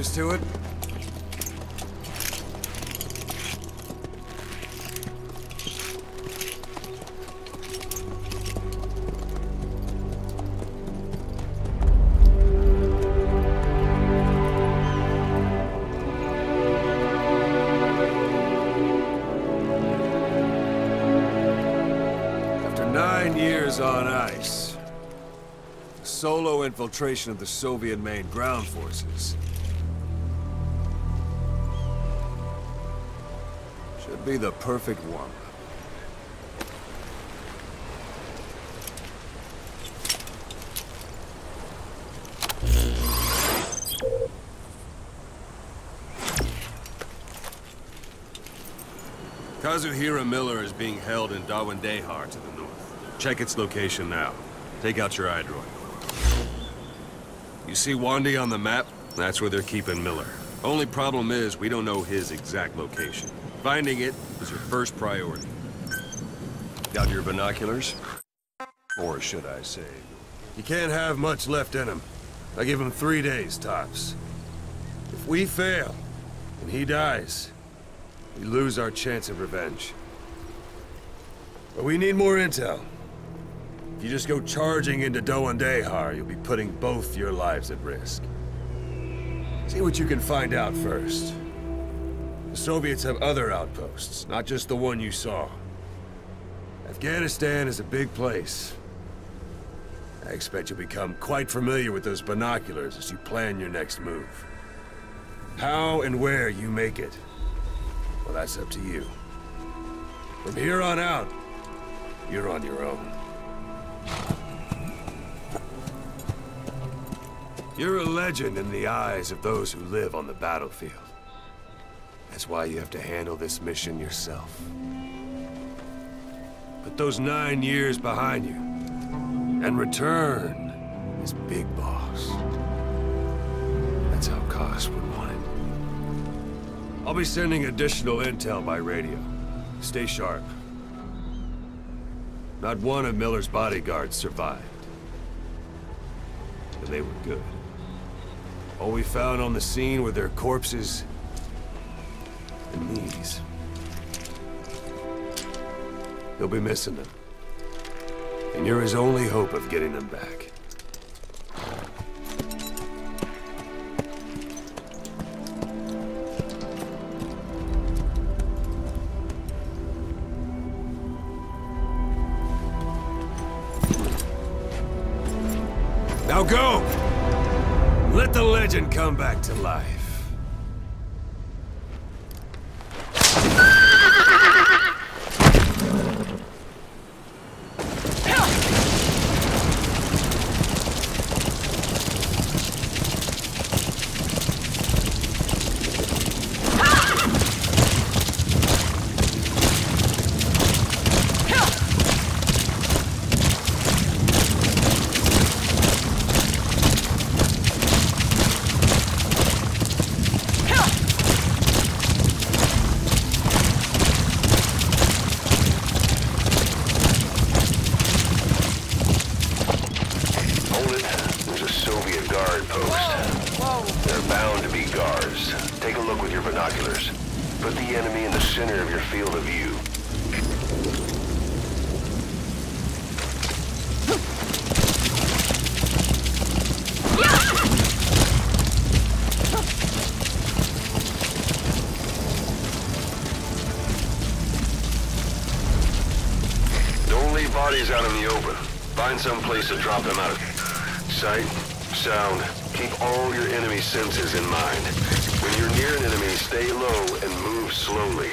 Used to it? After nine years on ice, solo infiltration of the Soviet main ground forces. Be the perfect warm-up. Kazuhira Miller is being held in Da Ghwandai Khar to the north. Check its location now. Take out your iDroid. You see Wandy on the map? That's where they're keeping Miller. Only problem is, we don't know his exact location. Finding it is your first priority. Got your binoculars? Or should I say, you can't have much left in him. I give him three days, tops. If we fail, and he dies, we lose our chance of revenge. But we need more intel. If you just go charging into Dehar, you'll be putting both your lives at risk. See what you can find out first. The Soviets have other outposts, not just the one you saw. Afghanistan is a big place. I expect you'll become quite familiar with those binoculars as you plan your next move. How and where you make it, well, that's up to you. From here on out, you're on your own. You're a legend in the eyes of those who live on the battlefield. That's why you have to handle this mission yourself. Put those nine years behind you, and return as Big Boss. That's how Kaz would want it. I'll be sending additional intel by radio. Stay sharp. Not one of Miller's bodyguards survived. And they were good. All we found on the scene were their corpses and these. You'll be missing them. And you're his only hope of getting them back. Now go! Let the legend come back to life. Out in the open. Find some place to drop them out sight Sound. Keep all your enemy senses in mind. When you're near an enemy, stay low and move slowly.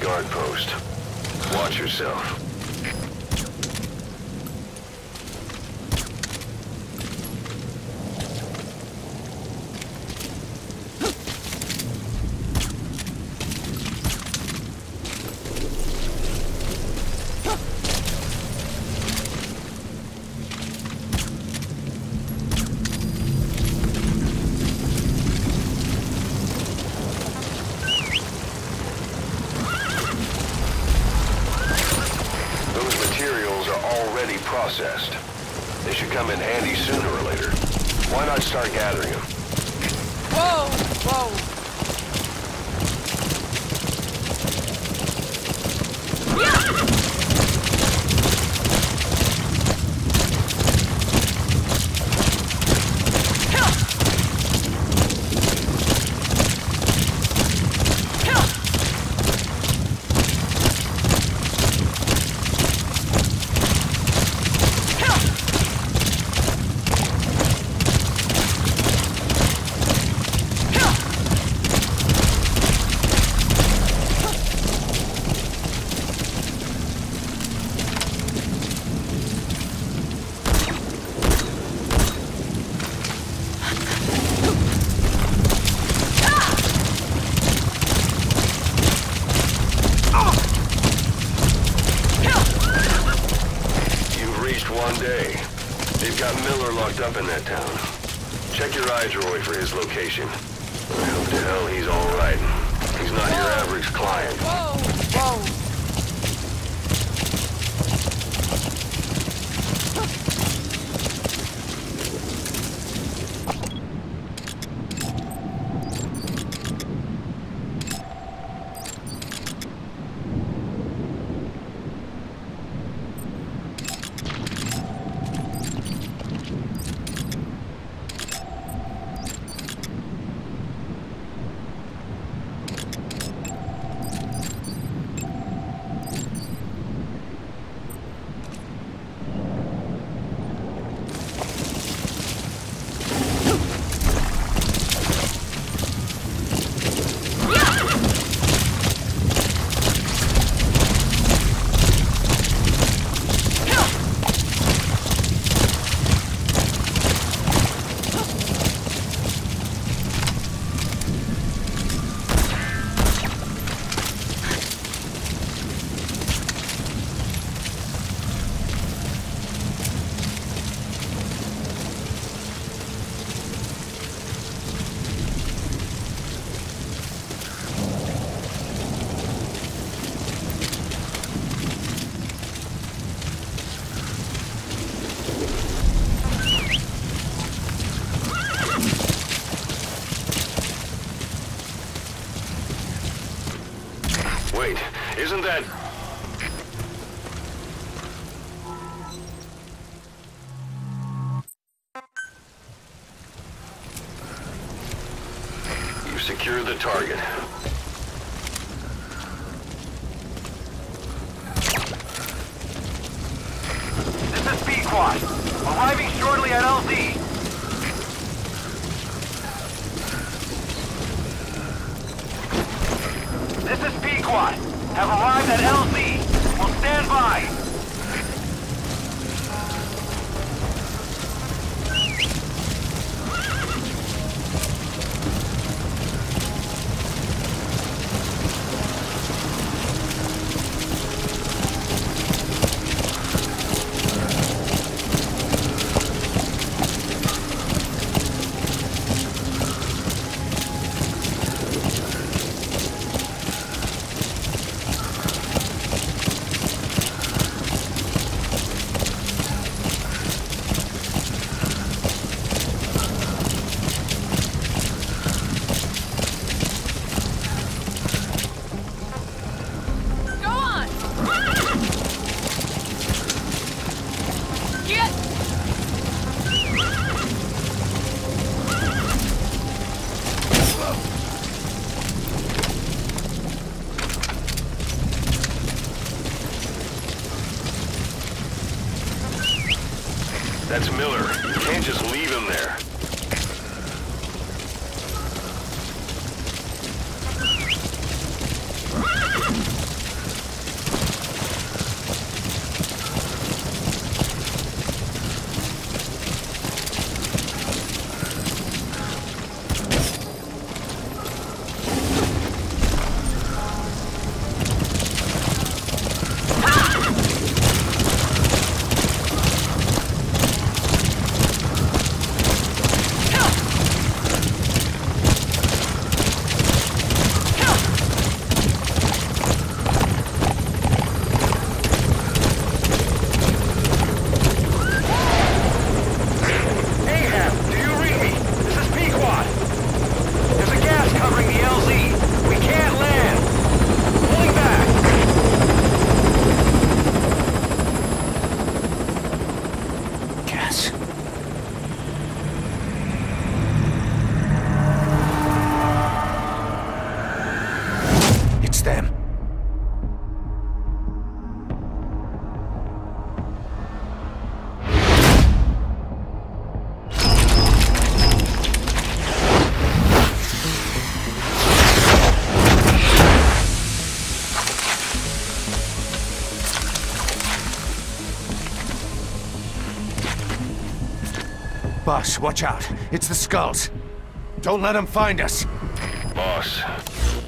Guard post. Watch yourself. Already processed. They should come in handy sooner or later. Why not start gathering them? Whoa! Whoa! One day. They've got Miller locked up in that town. Check your iDroid for his location. I hope to hell he's alright. He's not your average client. Whoa! Whoa! Isn't that... That's Miller. You can't just leave him there. Boss, watch out. It's the skulls. Don't let them find us. Boss,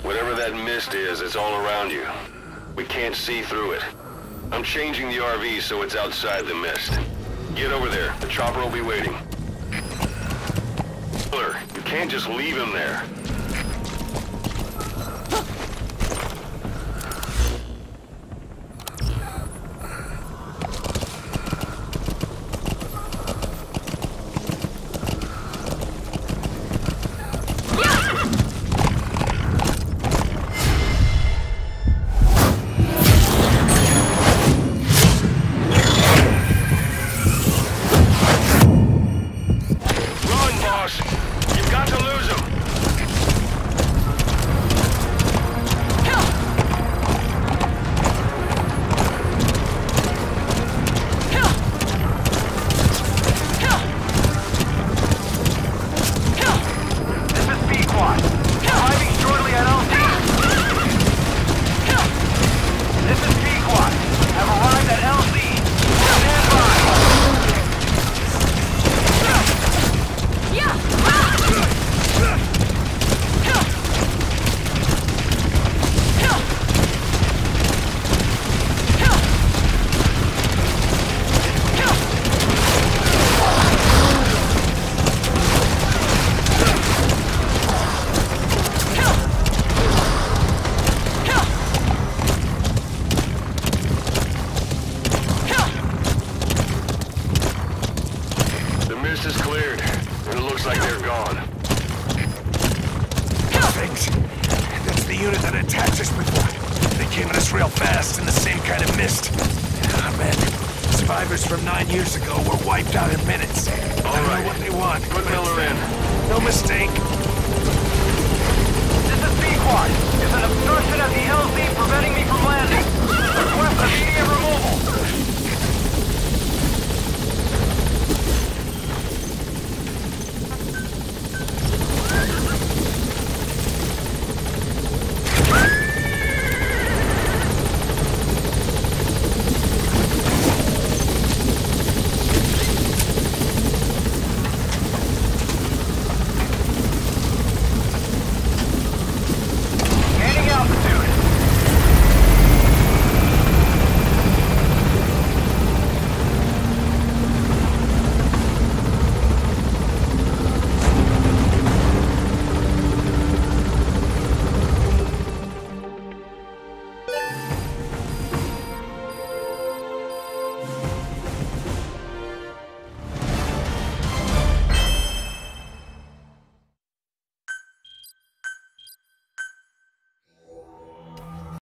whatever that mist is, it's all around you. We can't see through it. I'm changing the RV so it's outside the mist. Get over there. The chopper will be waiting. You can't just leave him there.